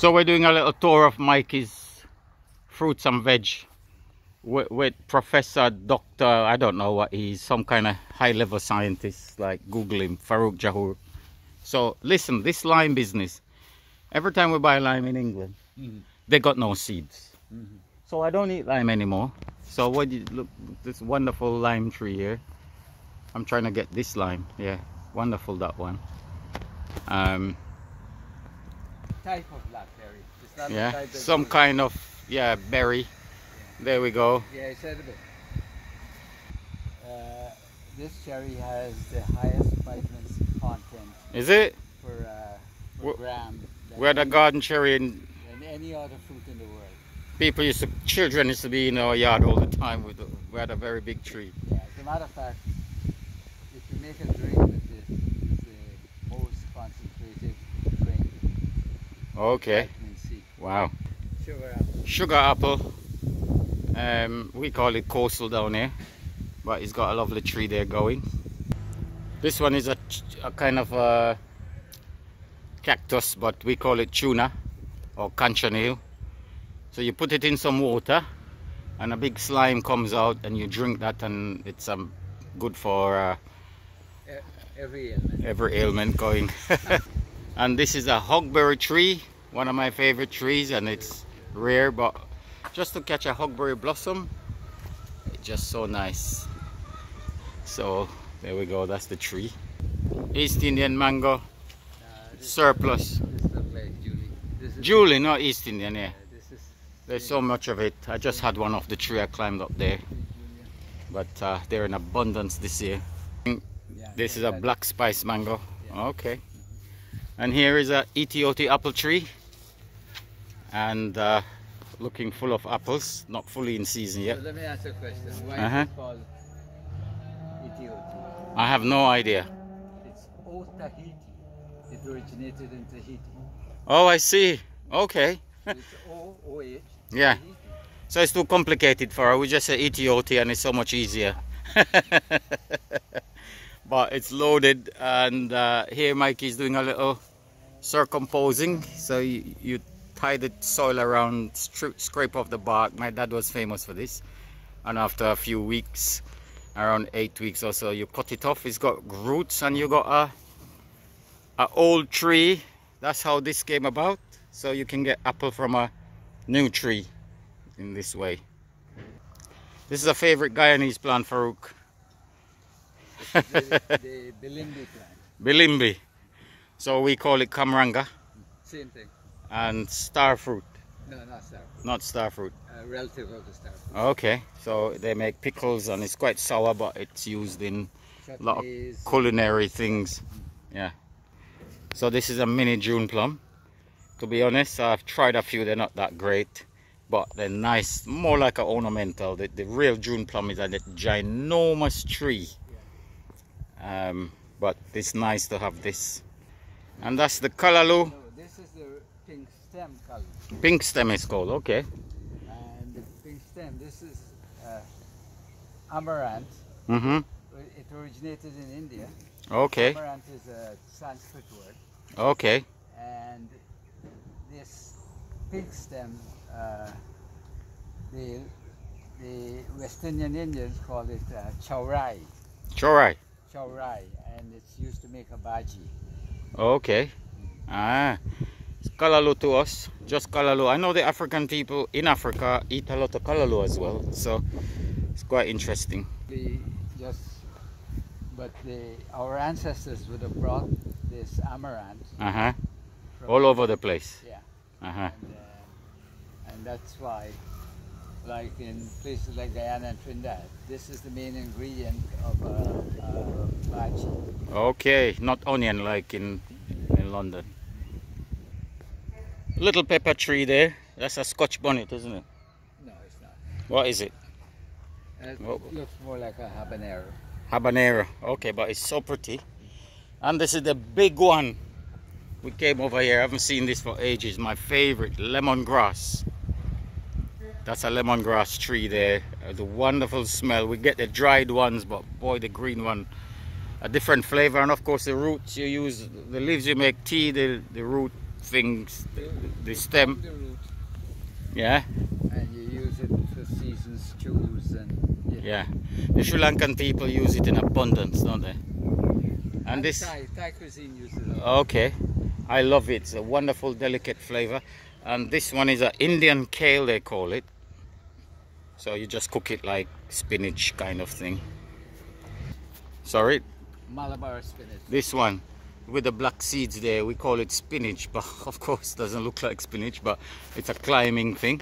So we're doing a little tour of Mikey's fruits and veg with, with Professor Doctor, I don't know what he's, some kind of high level scientist, like Google him, Farook Jahoor. So listen, this lime business, every time we buy lime in England, Mhm. they got no seeds. Mhm. So I don't eat lime anymore. So what you look, this wonderful lime tree here. I'm trying to get this lime. Yeah, wonderful that one. Um, Type of blackberry. It's not yeah, some kind of yeah berry. There we go. Yeah, it's edible. Uh, this cherry has the highest vitamin C content Is it? per, uh, Wh- gram We had a any, garden cherry and than any other fruit in the world. people used to, children used to be in our yard all the time. With the, we had a very big tree. Yeah, as a matter of fact, if you make a drink with this, it's the most concentrated Okay. Wow. Sugar apple. Sugar apple. Um, we call it coastal down here, but it's got a lovely tree there going. This one is a, a kind of a cactus, but we call it tuna or cochineal. So you put it in some water, and a big slime comes out, and you drink that, and it's um, good for uh, Every ailment. every ailment going. and this is a hogberry tree, one of my favorite trees, and it's rare, but just to catch a hogberry blossom, it's just so nice. So there we go, that's the tree. East Indian mango Uh, surplus. like Julie. Julie, not East Indian, yeah. is There's so much of it. I just had one off the tree I climbed up there, but uh, they're in abundance this year. Yeah, This is a black spice mango. Okay. And here is a Etioti apple tree. And uh, looking full of apples, not fully in season yet So let me ask a question. Why is it called Ethiopia? I have no idea. It's O Tahiti. It originated in Tahiti. Oh, I see. Okay. So it's O O H. Yeah. Tahiti. So it's too complicated for her. We just say Etioti and it's so much easier. but it's loaded and uh, here Mike is doing a little circumposing. So you, you tie the soil around, scrape off the bark. My dad was famous for this. And after a few weeks, around eight weeks or so, you cut it off. It's got roots and you got a, a old tree. That's how this came about. So you can get apple from a new tree in this way. This is a favorite Guyanese plant, Farook. the, the Bilimbi plant. Bilimbi. So we call it Kamranga Same thing. and star fruit, No, not star. not star fruit. A relative of the star. Okay, so they make pickles and it's quite sour, but it's used in a lot of culinary things. Yeah. So this is a mini June plum. To be honest, I've tried a few, they're not that great, but they're nice, more like an ornamental. The, the real June plum is a ginormous tree. Um, but it's nice to have this. And that's the Kalalu No, this is the pink stem color. pink stem is called, okay. And the pink stem, this is uh, amaranth. Mm-hmm. It originated in India. Okay, Amaranth is a Sanskrit word. okay. And this pink stem, uh, the, the West Indian Indians call it uh, chaurai. Chorai. Chaurai. And it's used to make a bhaji. Okay. Ah. It's kalalu to us. Just kalalu. I know the African people in Africa eat a lot of kalalu as well. So it's quite interesting. We just, but the, our ancestors would have brought this amaranth Uh-huh. All over the place. Yeah. Uh-huh. And, uh, and that's why, like in places like Guyana and Trinidad, this is the main ingredient of a, a bhaji. Okay. Not onion like in in London. Little pepper tree there. That's a scotch bonnet, isn't it? No, it's not. What is it? It Oh. looks more like a habanero. Habanero. Okay, but it's so pretty. And this is the big one. We came over here. I haven't seen this for ages. My favorite lemongrass. That's a lemongrass tree there. Uh, the wonderful smell. We get the dried ones, but boy, the green one, a different flavor. And of course, the roots you use, the leaves you make tea, the, the roots things, the stem. The root, Yeah, and you use it for seasoned stews and know. yeah. The Sri Lankan people use it in abundance, don't they? And this, Thai, Thai cuisine uses it. okay, I love it. It's a wonderful, delicate flavor. And this one is an Indian kale, they call it. So you just cook it like spinach kind of thing. Sorry, Malabar spinach. this one with the black seeds there we call it spinach but of course doesn't look like spinach but it's a climbing thing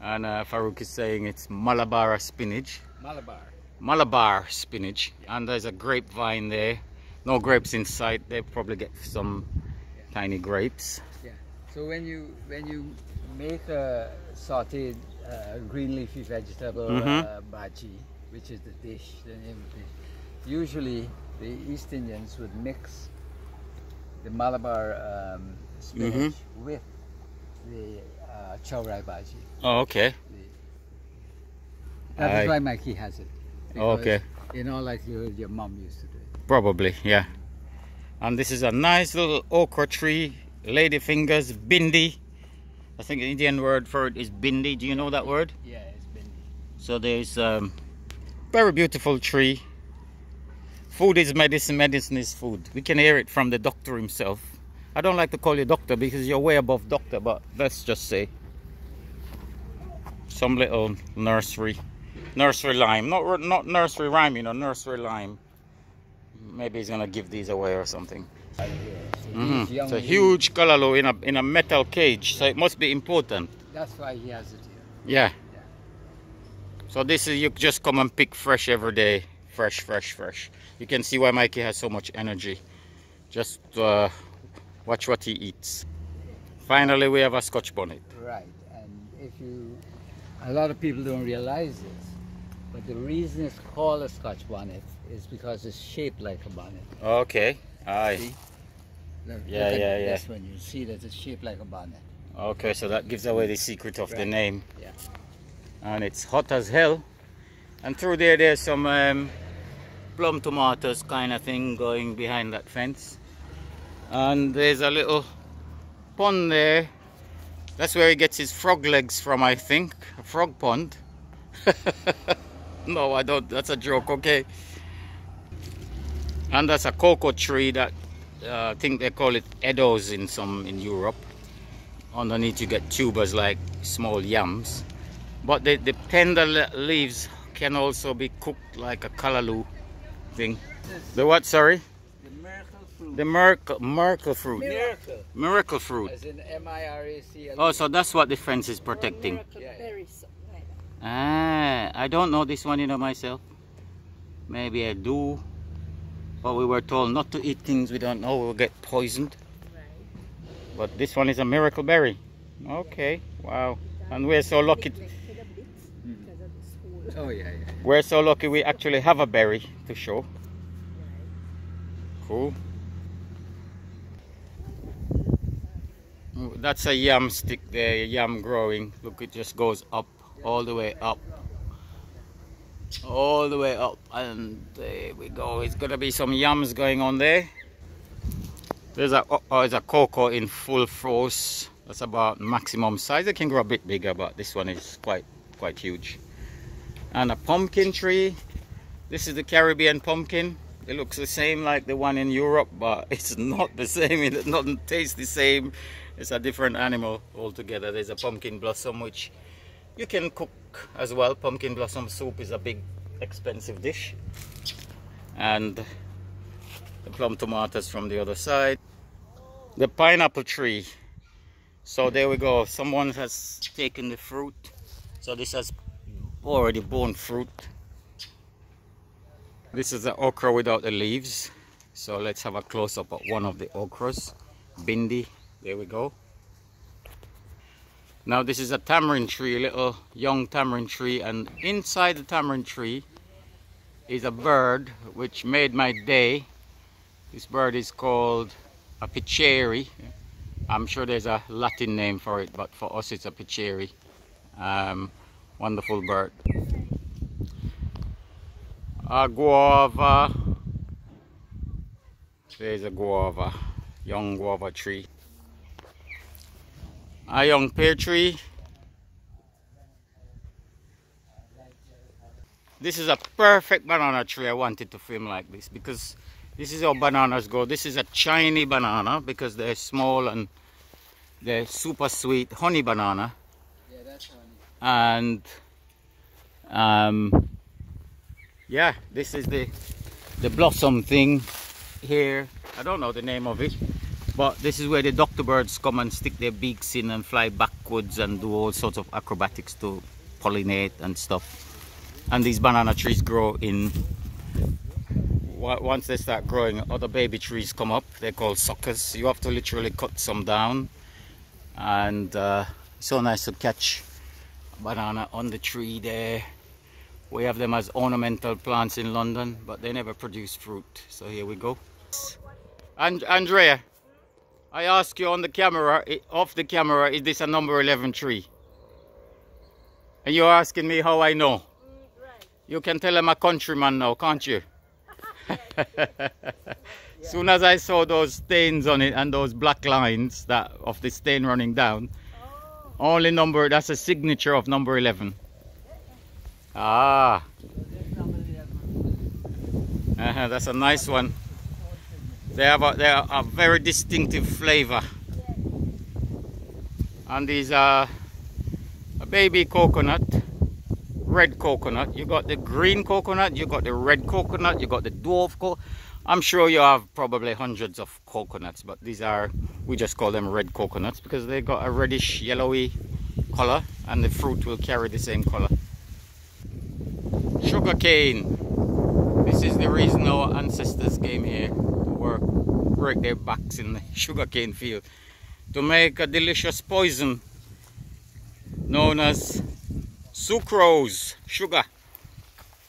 and uh, Farook is saying it's Malabar spinach Malabar. Malabar spinach and there's a grapevine there no grapes inside they probably get some tiny grapes Yeah. So when you when you make a sautéed uh, green leafy vegetable Mhm. uh, bhaji, which is the dish, the name of the dish, usually the East Indians would mix the Malabar um, spinach with the uh, chaurai bhaji. oh okay That Aye. is why Mikey has it. Okay. because In all likelihood, your mom used to do it. probably yeah and this is a nice little okra tree lady fingers bindi I think the Indian word for it is bindi do you know that word Yeah, it's been. So there's um, very beautiful tree. Food is medicine, medicine is food. We can hear it from the doctor himself. I don't like to call you doctor because you're way above doctor, but let's just say some little nursery, nursery lime, not not nursery rhyme, you know, nursery lime. Maybe he's gonna give these away or something. So Mhm. It's a huge callaloo in a in a metal cage, so it must be important. That's why he has it here. Yeah. Yeah. So this is you just come and pick fresh every day, fresh, fresh, fresh. You can see why Mikey has so much energy. Just uh, watch what he eats. Finally, we have a Scotch bonnet. Right, and if you, a lot of people don't realize this, but the reason it's called a Scotch bonnet is because it's shaped like a bonnet. Okay. Aye. See? Look, Yeah, look yeah, yeah. This one, you see that it's shaped like a bonnet. Okay, so that gives away the secret of the name. Yeah. And it's hot as hell. And through there, there's some um, plum tomatoes kind of thing going behind that fence. And there's a little pond there. That's where he gets his frog legs from, I think. A frog pond. no, I don't. That's a joke, okay? And that's a cocoa tree that uh, I think they call it edos in some in Europe. Underneath you get tubers like small yams. But the, the tender leaves can also be cooked like a callaloo thing. The what, sorry? the miracle fruit. The miracle, miracle fruit. miracle, Miracle fruit. as in M-I-R-A-C-L. Oh, so that's what the fence is protecting. Miracle Yeah, yeah. berries, something like that. Ah, I don't know this one, you know, myself. Maybe I do. But we were told not to eat things we don't know, we'll get poisoned. Right. But this one is a miracle berry. Okay, wow. And we're so lucky. Neglected a bit because of the school. Oh, yeah, yeah. We're so lucky we actually have a berry to show. Cool. That's a yam stick there, yam growing. Look, it just goes up, all the way up. All the way up. And there we go. It's gonna be some yams going on there. There's a, oh, oh, a cocoa in full force. That's about maximum size. It can grow a bit bigger, but this one is quite, quite huge. And a pumpkin tree. This is the Caribbean pumpkin. It looks the same like the one in Europe, but it's not the same. It doesn't taste the same. It's a different animal altogether. There's a pumpkin blossom which you can cook as well. Pumpkin blossom soup is a big expensive dish. And the plum tomatoes from the other side. The pineapple tree. So there we go. Someone has taken the fruit. So this has already borne fruit. This is the okra without the leaves. So let's have a close up of one of the okras. Bindi. There we go. Now this is a tamarind tree, a little young tamarind tree, and inside the tamarind tree is a bird which made my day. This bird is called a picheri. I'm sure there's a Latin name for it, but for us it's a picheri. Um, wonderful bird. A guava. There's a guava, young guava tree. A young pear tree. This is a perfect banana tree I wanted to film like this because this is how bananas go. This is a shiny banana because they're small and they're super sweet honey banana. Yeah, that's honey. And um, yeah, this is the the blossom thing here. I don't know the name of it, but this is where the doctor birds come and stick their beaks in and fly backwards and do all sorts of acrobatics to pollinate and stuff. And these banana trees grow in once they start growing other baby trees come up. They're called suckers. You have to literally cut some down. And uh, so nice to catch banana on the tree there. We have them as ornamental plants in London but they never produce fruit. So here we go. And Andrea I ask you on the camera off the camera is this a number 11 tree and you're asking me how I know you can tell I'm a countryman now can't you Soon as I saw those stains on it and those black lines that of the stain running down, oh. only number that's a signature of number 11. Ah. Uh -huh, that's a nice one. They have a, they a very distinctive flavor. And these are a baby coconut red coconut, you got the green coconut, you got the red coconut, you got the dwarf coconut. I'm sure you have probably hundreds of coconuts, but these are, we just call them red coconuts because they got a reddish yellowy color and the fruit will carry the same color. Sugar cane. This is the reason our ancestors came here work, break their backs in the sugarcane field to make a delicious poison known as Sucrose, sugar.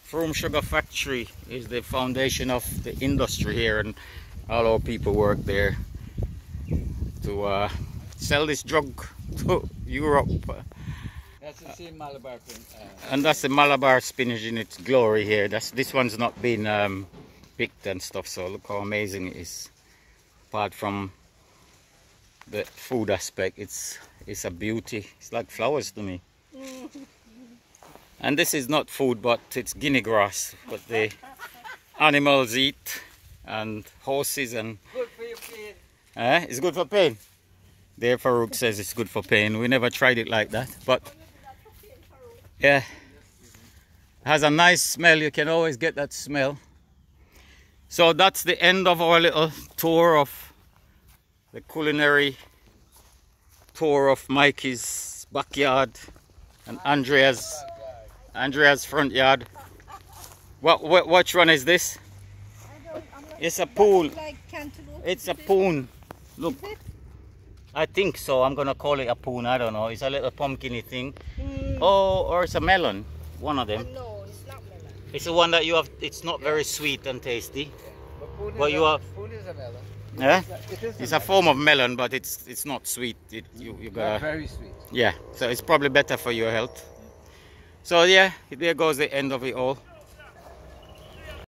Frome Sugar Factory is the foundation of the industry here and all our people work there to uh, sell this drug to Europe. That's the same Malabar uh, and that's the Malabar spinach in its glory here. That's This one's not been um, picked and stuff, so look how amazing it is. Apart from the food aspect, it's, it's a beauty. It's like flowers to me. and this is not food but it's guinea grass what the animals eat and horses and good for your pain. Eh? it's good for pain there Farook says it's good for pain we never tried it like that but yeah has a nice smell you can always get that smell so that's the end of our little tour of the culinary tour of Mikey's backyard and Andrea's Andrea's front yard. What, what which one is this? It's a pool. It's a poon. Look. I think so. I'm gonna call it a poon. I don't know. It's a little pumpkiny thing. Mm. Oh, or it's a melon. One of them. It's. It's the one that you have. It's not very sweet and tasty. But, but you a, have. Poon is a melon. Yeah, it is it's a, a form of melon, but it's it's not sweet. It, you you got very sweet. Yeah, so it's probably better for your health. So yeah, there goes the end of it all.